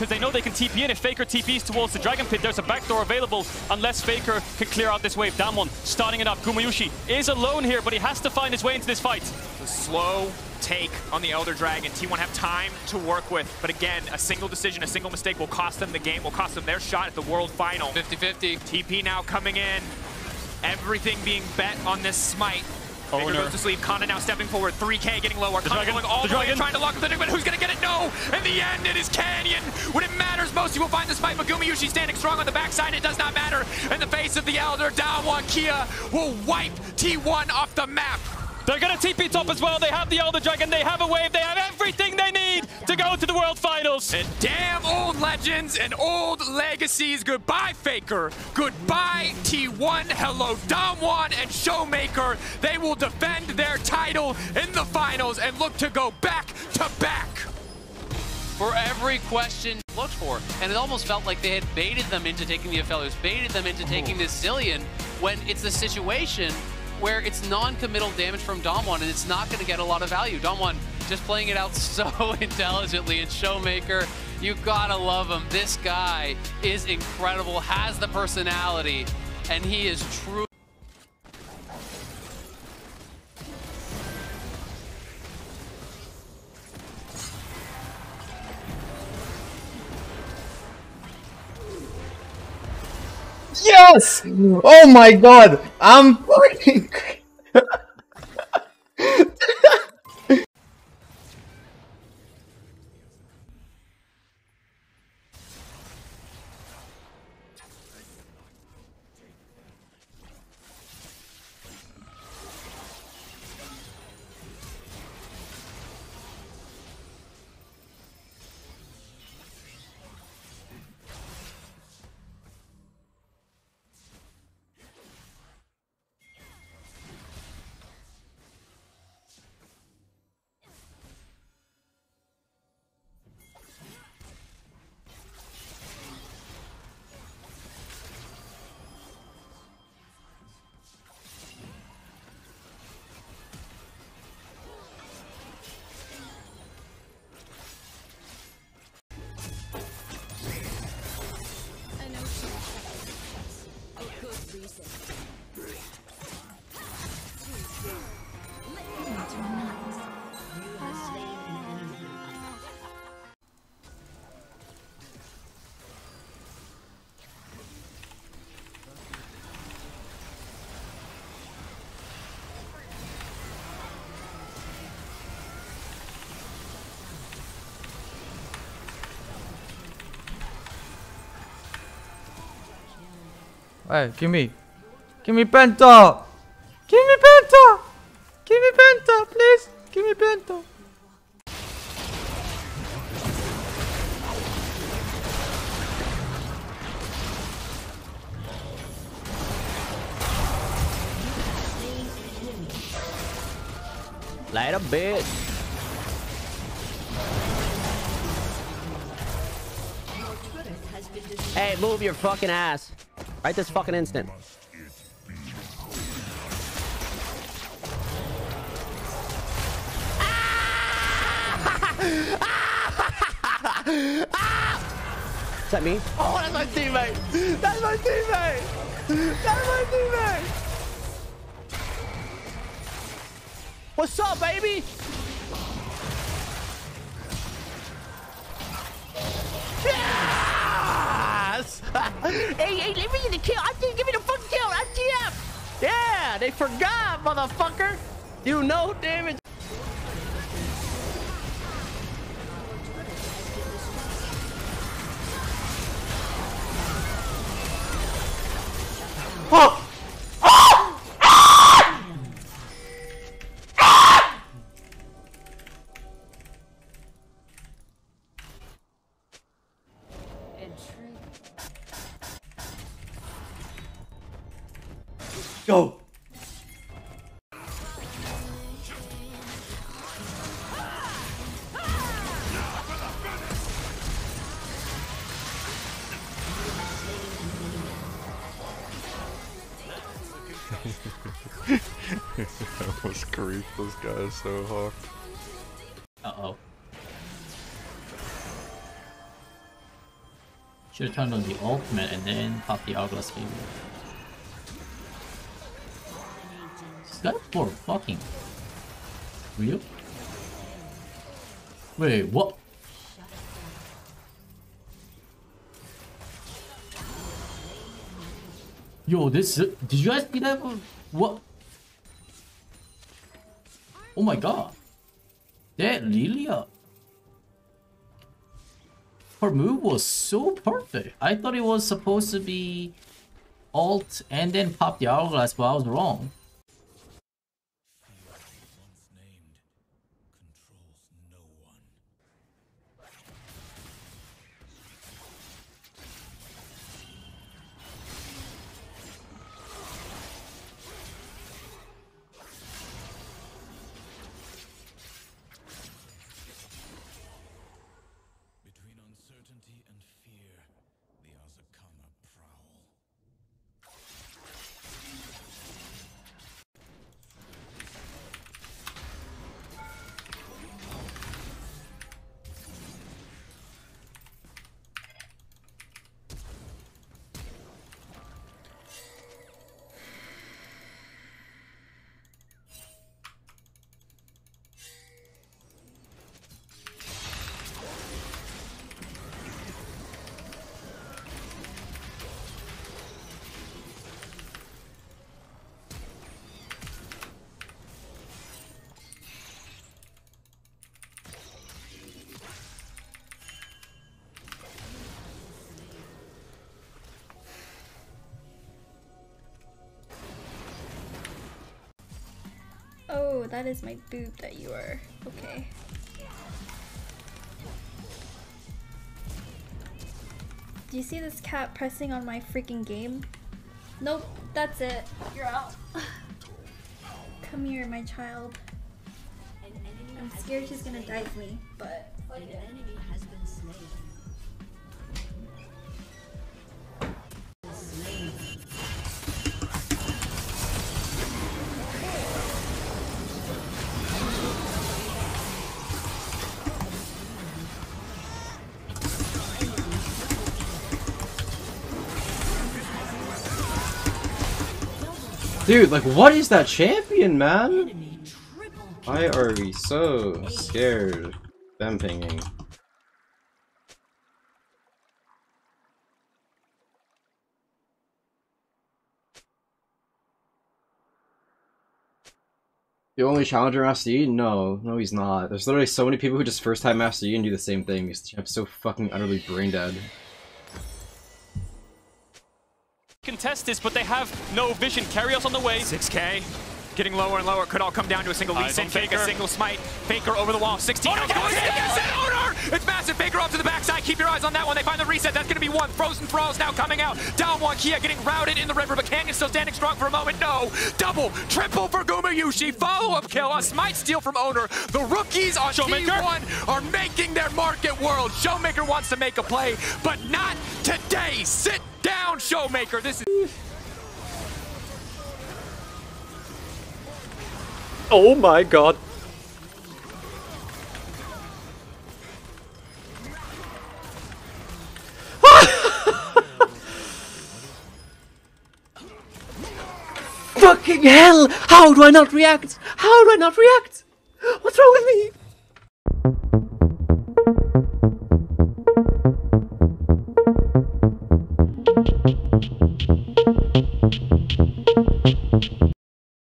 because they know they can TP in. If Faker TPs towards the Dragon Pit, there's a backdoor available unless Faker can clear out this wave. Damwon starting it up. Gumayushi is alone here, but he has to find his way into this fight. The slow take on the Elder Dragon. T1 have time to work with, but again, a single decision, a single mistake will cost them the game, will cost them their shot at the World Final. 50-50. TP now coming in. Everything being bet on this smite. Faker Oner. goes to sleep. Canyon now stepping forward. 3K getting lower. Kana dragon, going all the the, way, trying to lock up the Enigma. Who's going to get it? No! In the end, it is Canyon. When it matters most, you will find the smite. Gumayushi standing strong on the backside. It does not matter. In the face of the Elder, one. Kia will wipe T1 off the map. They're gonna TP top as well. They have the Elder Dragon. They have a wave. They have everything they need to go to the World Finals. And damn old legends and old legacies. Goodbye, Faker. Goodbye, T1. Hello, Damwon and Showmaker. They will defend their title in the finals and look to go back to back. For every question looked for. And it almost felt like they had baited them into taking the Aphelios, baited them into taking this Zilean, when it's the situation where it's non-committal damage from Damwon and it's not going to get a lot of value. Damwon just playing it out so intelligently and Showmaker, you gotta love him. This guy is incredible, has the personality, and he is true. Yes! Oh my god! I'm fucking. Hey, give me. Give me Penta! Give me Penta! Give me Penta, please! Give me Penta! Later, bitch. Hey, move your fucking ass. Right this fucking instant. Is that me? Oh, that's my teammate. That's my teammate. That's my teammate. What's up, baby? The kill. I didn't give me the fucking kill. ITF. Yeah, they forgot, motherfucker. You know damage. go. I almost griefed this guy so hard. Uh-oh. Should've turned on the ultimate and then popped the hourglass favor. Guy for fucking real? Wait, what? Yo, this did you guys see that? What? Oh my god. That Lillia. Her move was so perfect. I thought it was supposed to be alt and then pop the hourglass, but I was wrong. That is my boob that you are. Okay. Do you see this cat pressing on my freaking game? Nope, that's it. You're out. Come here, my child. I'm scared she's gonna dive me, but Dude, like, what is that champion, man? Why are we so scared? Them pinging. The only challenger Master Yi? No, no he's not. There's literally so many people who just first time Master Yi and do the same thing champ's so fucking utterly brain dead. Contest this, but they have no vision. Carrios on the way. 6k. Getting lower and lower. Could all come down to a single Lee Sin, a single smite. Faker over the wall. 16. Oner Oh, gets Oner! It's massive. Faker off to the backside. Keep your eyes on that one. They find the reset. That's going to be one. Frozen Thralls now coming out. Down one. Kia getting routed in the river, but Canyon still standing strong for a moment. No. Double, triple for Gumayushi. Follow-up kill. A smite steal from Oner. The rookies on Showmaker. T1 are making their mark at World. Showmaker wants to make a play, but not today. Sit down, Showmaker. This is... Oh my god. Fucking hell! How do I not react? How do I not react? What's wrong with me?